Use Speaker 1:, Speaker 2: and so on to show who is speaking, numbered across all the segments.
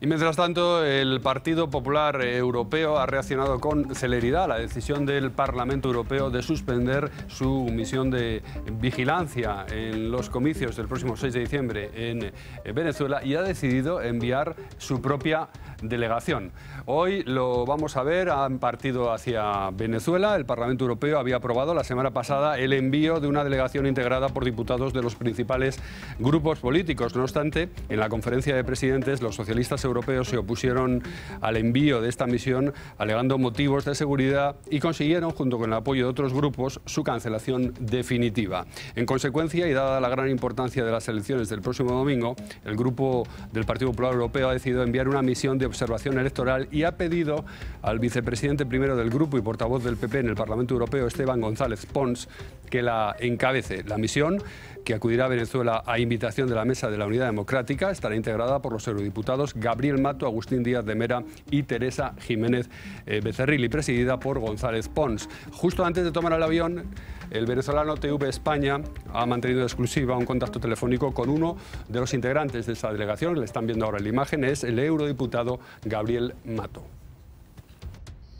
Speaker 1: Y mientras tanto, el Partido Popular Europeo ha reaccionado con celeridad a la decisión del Parlamento Europeo de suspender su misión de vigilancia en los comicios del próximo 6 de diciembre en Venezuela y ha decidido enviar su propia delegación. Hoy lo vamos a ver, han partido hacia Venezuela. El Parlamento Europeo había aprobado la semana pasada el envío de una delegación integrada por diputados de los principales grupos políticos. No obstante, en la conferencia de presidentes, los socialistas europeos se opusieron al envío de esta misión, alegando motivos de seguridad y consiguieron, junto con el apoyo de otros grupos, su cancelación definitiva. En consecuencia, y dada la gran importancia de las elecciones del próximo domingo, el grupo del Partido Popular Europeo ha decidido enviar una misión de observación electoral y ha pedido al vicepresidente primero del grupo y portavoz del PP en el Parlamento Europeo, Esteban González Pons, que la encabece. La misión, que acudirá a Venezuela a invitación de la Mesa de la Unidad Democrática, estará integrada por los eurodiputados Gabriel Mato, Agustín Díaz de Mera y Teresa Jiménez eh, Becerril y presidida por González Pons. Justo antes de tomar el avión, el venezolano TV España ha mantenido exclusiva un contacto telefónico con uno de los integrantes de esa delegación, le están viendo ahora en la imagen, es el eurodiputado Gabriel Mato.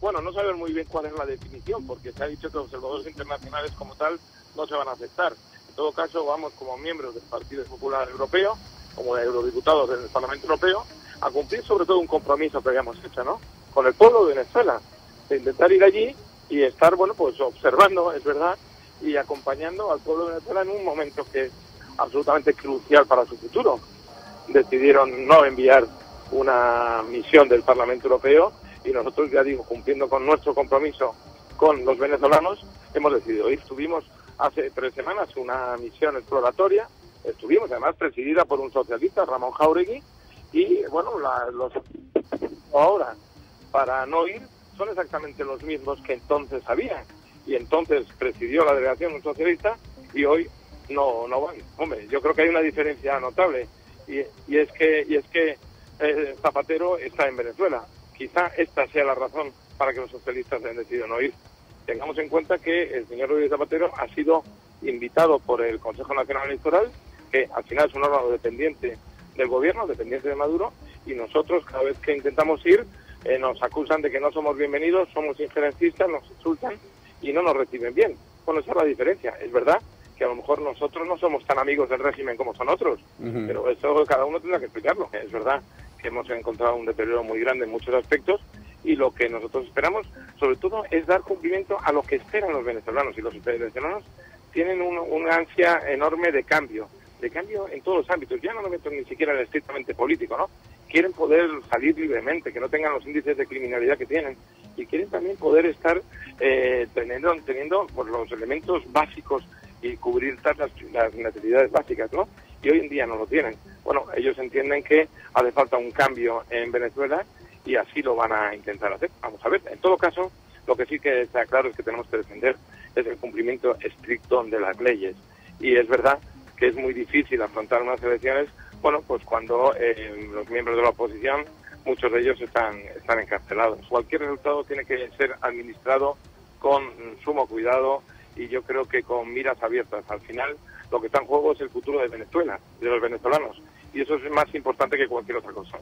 Speaker 2: Bueno, no saber muy bien cuál es la definición, porque se ha dicho que observadores internacionales como tal no se van a aceptar. En todo caso, vamos como miembros del Partido Popular Europeo, como eurodiputados del Parlamento Europeo, a cumplir sobre todo un compromiso que habíamos hecho, ¿no? Con el pueblo de Venezuela, de intentar ir allí y estar, bueno, pues observando, es verdad, y acompañando al pueblo de Venezuela en un momento que es absolutamente crucial para su futuro. Decidieron no enviar una misión del Parlamento Europeo y nosotros, ya digo, cumpliendo con nuestro compromiso con los venezolanos, hemos decidido ir. Tuvimos hace tres semanas una misión exploratoria, estuvimos además presidida por un socialista, Ramón Jauregui, y bueno, la, los ahora para no ir son exactamente los mismos que entonces había. Y entonces presidió la delegación socialista y hoy no, no van. Hombre, yo creo que hay una diferencia notable y, y es que, y es que eh, Zapatero está en Venezuela quizá esta sea la razón para que los socialistas hayan decidido no ir. Tengamos en cuenta que el señor Rodríguez Zapatero ha sido invitado por el Consejo Nacional Electoral, que al final es un órgano dependiente del gobierno, dependiente de Maduro, y nosotros cada vez que intentamos ir eh, nos acusan de que no somos bienvenidos, somos injerencistas, nos insultan y no nos reciben bien. Bueno, esa es la diferencia. Es verdad que a lo mejor nosotros no somos tan amigos del régimen como son otros, pero eso cada uno tendrá que explicarlo. Es verdad hemos encontrado un deterioro muy grande en muchos aspectos y lo que nosotros esperamos, sobre todo, es dar cumplimiento a lo que esperan los venezolanos. Y los venezolanos tienen una ansia enorme de cambio, de cambio en todos los ámbitos. Ya no me meto ni siquiera en el estrictamente político, ¿no? Quieren poder salir libremente, que no tengan los índices de criminalidad que tienen. Y quieren también poder estar eh, teniendo, teniendo pues, los elementos básicos y cubrir las, las necesidades básicas, ¿no? Y hoy en día no lo tienen bueno, ellos entienden que hace falta un cambio en Venezuela y así lo van a intentar hacer. Vamos a ver, en todo caso, lo que sí que está claro es que tenemos que defender es el cumplimiento estricto de las leyes. Y es verdad que es muy difícil afrontar unas elecciones, bueno, pues cuando eh, los miembros de la oposición, muchos de ellos están, están encarcelados. Cualquier resultado tiene que ser administrado con sumo cuidado y yo creo que con miras abiertas. Al final, lo que está en juego es el futuro de Venezuela, de los venezolanos y eso es más importante que cualquier otra cosa.